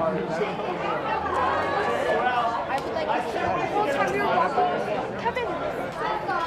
I would like to say, the whole time we were walking, Kevin,